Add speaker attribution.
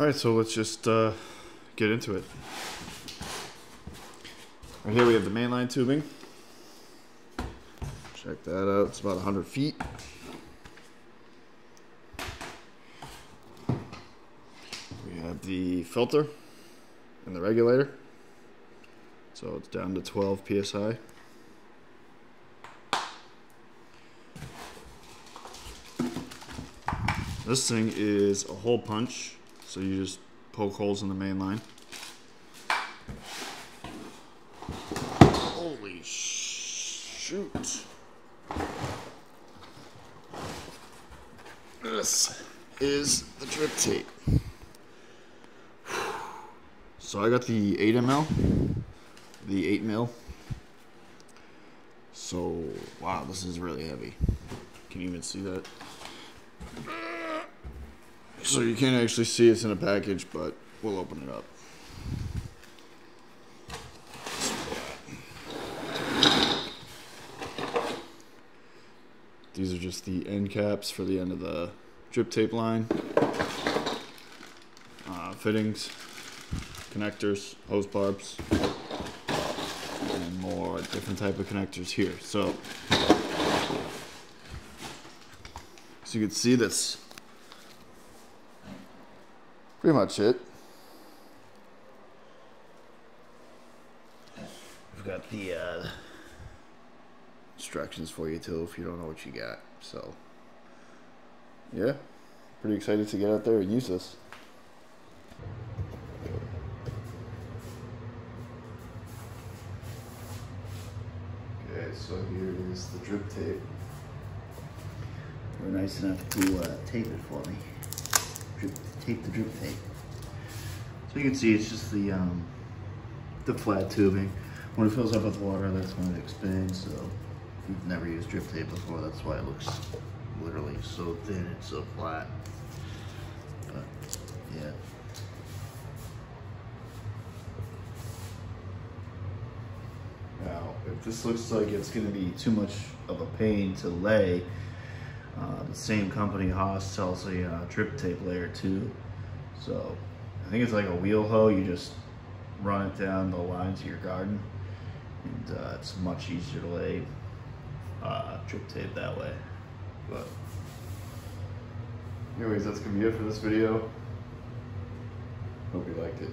Speaker 1: All right, so let's just uh, get into it. Right here we have the mainline tubing. Check that out. It's about 100 feet. We have the filter and the regulator. So it's down to 12 psi. This thing is a hole punch, so you just poke holes in the main line. Holy shoot. This is the drip tape. So I got the 8 ml, the 8 mil. So, wow, this is really heavy. Can you even see that? So you can't actually see it's in a package, but we'll open it up. These are just the end caps for the end of the drip tape line. Uh, fittings, connectors, hose barbs, and more different type of connectors here. So, so you can see this pretty much it. We've got the uh, instructions for you too if you don't know what you got. So, yeah, pretty excited to get out there and use this. Okay, so here is the drip tape.
Speaker 2: They were nice enough to uh, tape it for me. Tape the drip tape. So you can see it's just the um, the flat tubing. When it fills up with water, that's when it expands. So if you've never used drip tape before, that's why it looks literally so thin and so flat. But yeah.
Speaker 1: Now, if this looks like it's going to be too much of a pain to lay, uh, the same company, Hoss, sells a uh, drip tape layer too. So I think it's like a wheel hoe. You just run it down the lines of your garden, and uh, it's much easier to lay uh, drip tape that way. But anyways, that's gonna be it for this video. Hope you liked it.